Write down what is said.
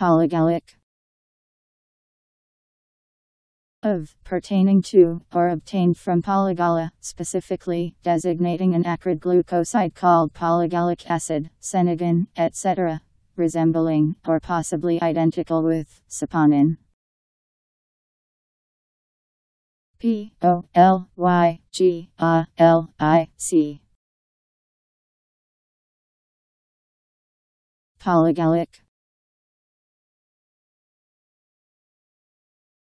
Polygalic of, pertaining to, or obtained from polygala, specifically, designating an acrid glucoside called polygalic acid, senegin, etc., resembling, or possibly identical with, saponin. P O L Y G A L I C Polygalic